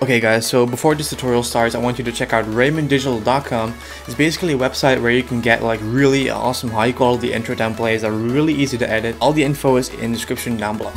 Okay guys, so before this tutorial starts, I want you to check out RaminDigital.com. It's basically a website where you can get like really awesome high quality intro templates that are really easy to edit. All the info is in the description down below.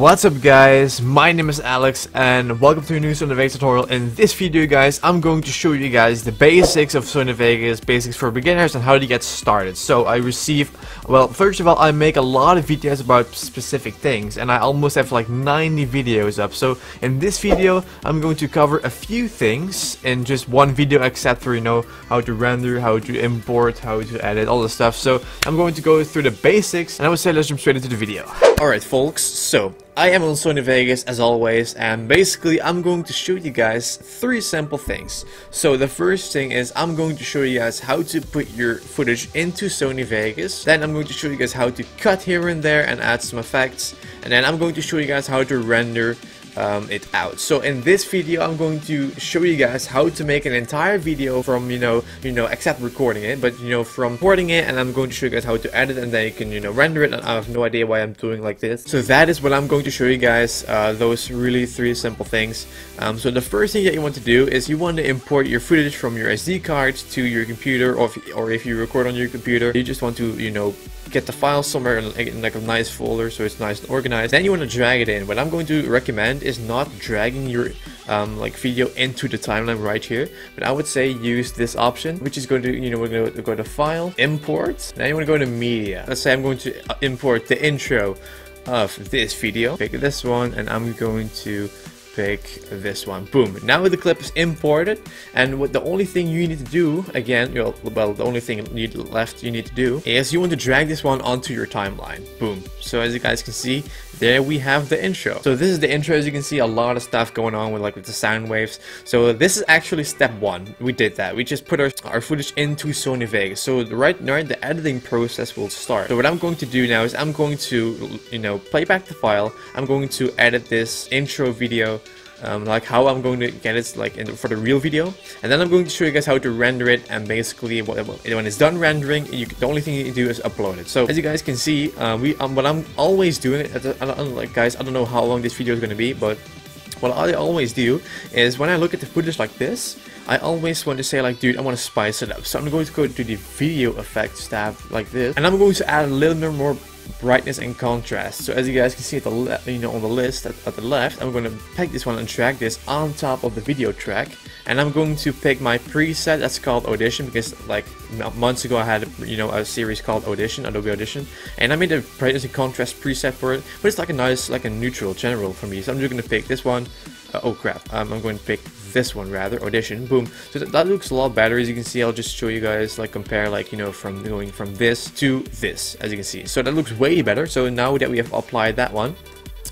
What's up guys, my name is Alex and welcome to a new Sony Vegas tutorial. In this video guys, I'm going to show you guys the basics of Sony Vegas, basics for beginners and how to get started. So I receive, well first of all I make a lot of videos about specific things and I almost have like 90 videos up. So in this video I'm going to cover a few things in just one video except for you know how to render, how to import, how to edit, all the stuff. So I'm going to go through the basics and I would say let's jump straight into the video. Alright folks, so I am on Sony Vegas as always and basically I'm going to show you guys three simple things. So the first thing is I'm going to show you guys how to put your footage into Sony Vegas. Then I'm going to show you guys how to cut here and there and add some effects. And then I'm going to show you guys how to render um, it out. So in this video, I'm going to show you guys how to make an entire video from, you know, you know, except recording it, but, you know, from recording it, and I'm going to show you guys how to edit, and then you can, you know, render it, and I have no idea why I'm doing like this. So that is what I'm going to show you guys, uh, those really three simple things. Um, so the first thing that you want to do is you want to import your footage from your SD card to your computer, or if, or if you record on your computer, you just want to, you know, get the file somewhere in, in like a nice folder so it's nice and organized. Then you want to drag it in. What I'm going to recommend is not dragging your um, like video into the timeline right here, but I would say use this option, which is going to, you know, we're going to go to File, Import, then you want to go to Media. Let's say I'm going to uh, import the intro of this video. Pick this one, and I'm going to pick this one. Boom. Now the clip is imported, and what the only thing you need to do, again, well, the only thing you left you need to do is you want to drag this one onto your timeline. Boom. So as you guys can see, there we have the intro. So this is the intro. As you can see, a lot of stuff going on with like with the sound waves. So this is actually step one. We did that. We just put our, our footage into Sony Vegas. So right now the editing process will start. So what I'm going to do now is I'm going to, you know, play back the file. I'm going to edit this intro video um, like how I'm going to get it like the, for the real video. And then I'm going to show you guys how to render it and basically what, when it's done rendering you, the only thing you do is upload it. So as you guys can see uh, we um, what I'm always doing like guys I don't know how long this video is going to be but what I always do is when I look at the footage like this I always want to say like dude I want to spice it up. So I'm going to go to the video effects tab like this and I'm going to add a little bit more brightness and contrast. So as you guys can see at the you know on the list at, at the left, I'm going to pick this one and drag this on top of the video track. And I'm going to pick my preset that's called Audition because like months ago I had you know a series called Audition, Adobe Audition, and I made a brightness and contrast preset for it. But it's like a nice like a neutral general for me. So I'm just going to pick this one. Uh, oh crap! Um, I'm going to pick this one rather audition boom so th that looks a lot better as you can see i'll just show you guys like compare like you know from going from this to this as you can see so that looks way better so now that we have applied that one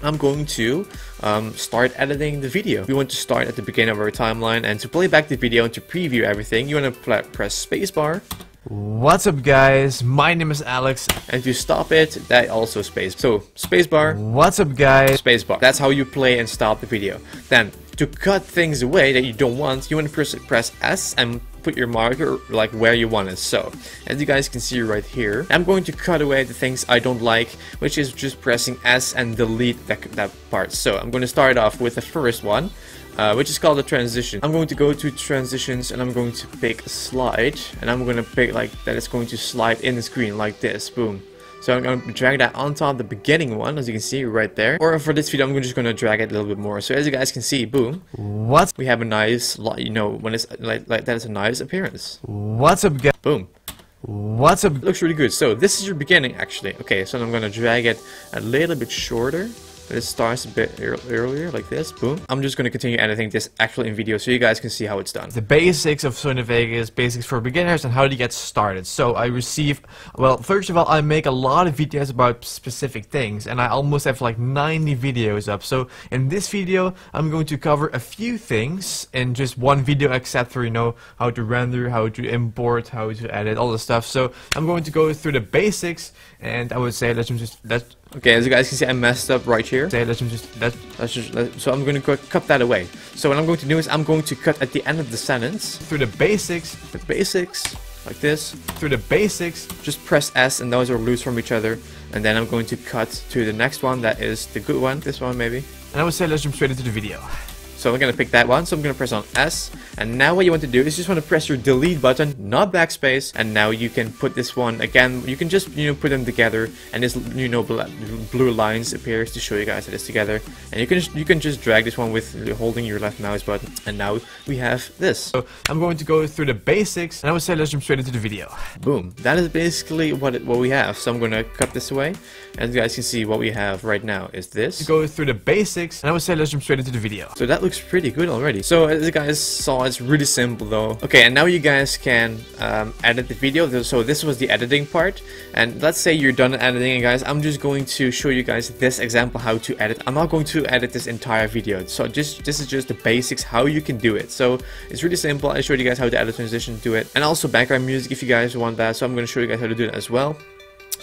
I'm going to um, start editing the video. We want to start at the beginning of our timeline and to play back the video and to preview everything, you want to press spacebar. What's up guys, my name is Alex and to stop it, that also space. So spacebar. What's up guys, spacebar. That's how you play and stop the video. Then to cut things away that you don't want, you want to press, press S and put your marker like where you want it. So, as you guys can see right here, I'm going to cut away the things I don't like, which is just pressing S and delete that, that part. So, I'm going to start off with the first one. Uh, which is called the transition. I'm going to go to transitions and I'm going to pick slide and I'm going to pick like that it's going to slide in the screen like this, boom. So I'm going to drag that on top of the beginning one, as you can see right there. Or for this video, I'm just going to drag it a little bit more. So as you guys can see, boom. What? We have a nice, you know, when it's like, like that is a nice appearance. What's up, guys? Boom. What's up? Looks really good. So this is your beginning, actually. Okay, so I'm going to drag it a little bit shorter it starts a bit earlier like this boom. I'm just going to continue editing this actually in video so you guys can see how it's done. The basics of sony vegas basics for beginners and how to get started. So i receive well first of all i make a lot of videos about specific things and i almost have like 90 videos up. So in this video i'm going to cover a few things in just one video except for you know how to render how to import how to edit all the stuff. So i'm going to go through the basics and i would say let's just let's Okay, as you guys can see, I messed up right here. Okay, let's just let let's just let, so I'm going to cut that away. So what I'm going to do is I'm going to cut at the end of the sentence through the basics, the basics like this. Through the basics, just press S and those are loose from each other. And then I'm going to cut to the next one that is the good one, this one maybe. And I would say let's jump straight into the video. So I'm gonna pick that one, so I'm gonna press on S, and now what you want to do is just want to press your delete button, not backspace, and now you can put this one, again, you can just, you know, put them together, and this, you know, blue lines appears to show you guys that it's together, and you can just, you can just drag this one with holding your left mouse button, and now we have this. So I'm going to go through the basics, and I would say let's jump straight into the video. Boom. That is basically what, it, what we have, so I'm gonna cut this away, as you guys can see, what we have right now is this. Go through the basics, and I would say let's jump straight into the video. So that looks pretty good already. So as you guys saw, it's really simple though. Okay, and now you guys can um, edit the video. So this was the editing part. And let's say you're done editing, guys. I'm just going to show you guys this example how to edit. I'm not going to edit this entire video. So just this is just the basics how you can do it. So it's really simple. I showed you guys how to edit transition to it. And also background music if you guys want that. So I'm going to show you guys how to do that as well.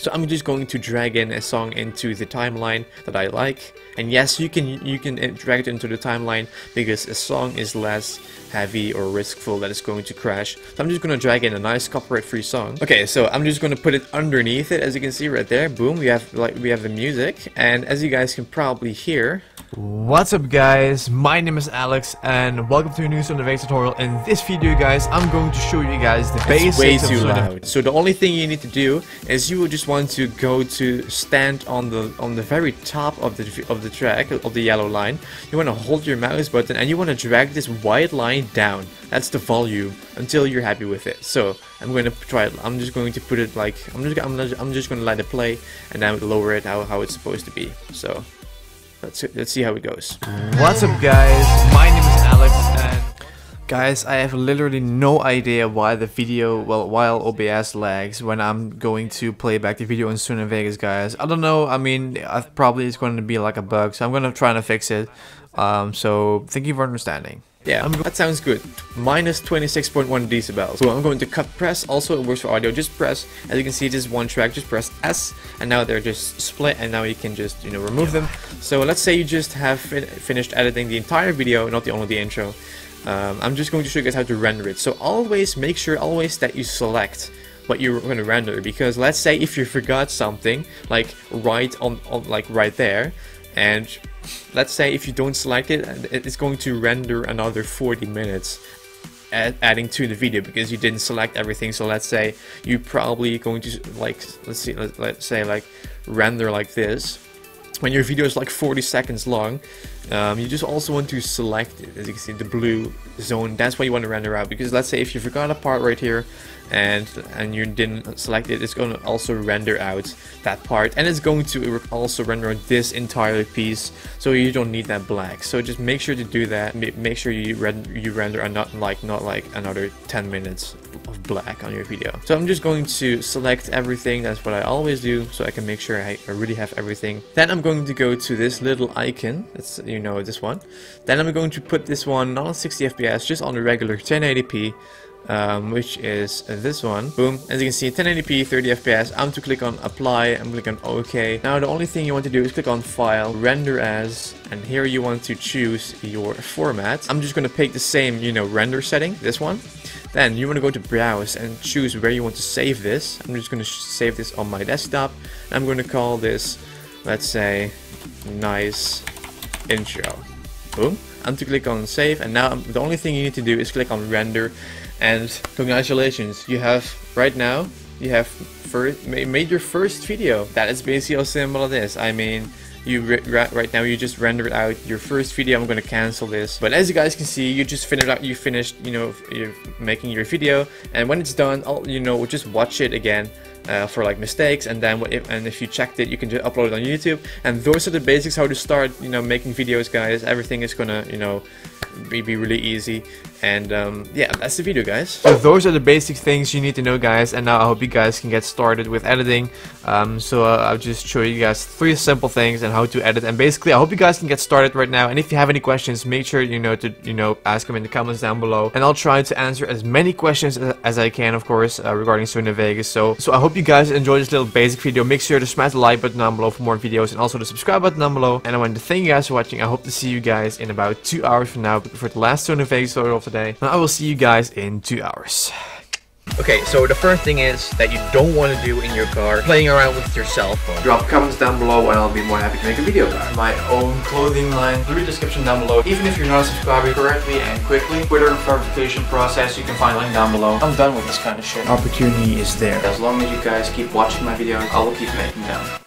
So I'm just going to drag in a song into the timeline that I like. And yes, you can you can uh, drag it into the timeline because a song is less heavy or riskful that it's going to crash. So I'm just going to drag in a nice copyright-free song. Okay, so I'm just going to put it underneath it as you can see right there. Boom, we have like we have the music and as you guys can probably hear, What's up guys, my name is Alex and welcome to a new Sony Vegas tutorial. In this video guys, I'm going to show you guys the basics way too loud. So the only thing you need to do is you will just want to go to stand on the on the very top of the of the track of the yellow line. You want to hold your mouse button and you want to drag this white line down. That's the volume until you're happy with it. So I'm going to try it. I'm just going to put it like I'm just I'm, I'm just going to let it play and then lower it how how it's supposed to be. So Let's let's see how it goes. What's up guys? My name is Alex guys, I have literally no idea why the video, well, while OBS lags when I'm going to play back the video in Sony Vegas, guys. I don't know. I mean, I probably it's going to be like a bug, so I'm going to try to fix it. Um, so thank you for understanding. Yeah, that sounds good. Minus 26.1 decibels. So I'm going to cut press. Also, it works for audio. Just press. As you can see, this one track. Just press S, and now they're just split, and now you can just, you know, remove them. So let's say you just have fin finished editing the entire video, not the only the intro. Um, I'm just going to show you guys how to render it. So always make sure, always that you select what you're going to render because let's say if you forgot something like right on, on like right there and let's say if you don't select it it's going to render another 40 minutes adding to the video because you didn't select everything so let's say you probably going to like let's see let, let's say like render like this when your video is like 40 seconds long um, you just also want to select as you can see the blue zone. That's what you want to render out because let's say if you forgot a part right here and and you didn't select it it's going to also render out that part and it's going to also render out this entire piece so you don't need that black. So just make sure to do that. Make sure you render you render and not like not like another 10 minutes of black on your video. So I'm just going to select everything. That's what I always do so I can make sure I, really have everything. Then I'm going to go to this little icon. That's you know this one. Then I'm going to put this one not on 60 fps just on the regular 1080p um, which is this one. Boom. As you can see, 1080p, 30 FPS. I'm to click on apply. I'm click on OK. Now the only thing you want to do is click on file, render as, and here you want to choose your format. I'm just going to pick the same, you know, render setting, this one. Then you want to go to browse and choose where you want to save this. I'm just going to save this on my desktop. I'm going to call this, let's say, nice intro. Boom. I'm to click on save and now the only thing you need to do is click on render and congratulations, you have, right now, you have first, made your first video. That is basically how simple it is. I mean, you right now you just rendered out your first video i'm going to cancel this but as you guys can see you just finished out you finished you know you're making your video and when it's done I'll, you know just watch it again uh, for like mistakes and then if, and if you checked it you can just upload it on YouTube. And those are the basics how to start you know making videos guys. Everything is gonna you know be, be really easy. And um, yeah that's the video guys. So those are the basic things you need to know guys. And now I hope you guys can get started with editing. Um, so uh, I'll just show you guys three simple things and how to edit. And basically I hope you guys can get started right now. And if you have any questions make sure you know to you know ask them in the comments down below. And I'll try to answer as many questions as, as I can of course uh, regarding Sony Vegas. So so I hope you guys enjoyed this little basic video. Make sure to smash the like button down below for more videos and also the subscribe button down below. And I want to thank you guys for watching. I hope to see you guys in about two hours from now for the last Sony Vegas tutorial of today. And I will see you guys in two hours. Okay, so the first thing is that you don't want to do in your car, playing around with your cell phone. Drop comments down below and I'll be more happy to make a video about it. My own clothing line, through the description down below. Even if you're not a subscriber correctly and quickly, Twitter verification process, you can find link down below. I'm done with this kind of shit. Opportunity is there. As long as you guys keep watching my videos, I will keep making them.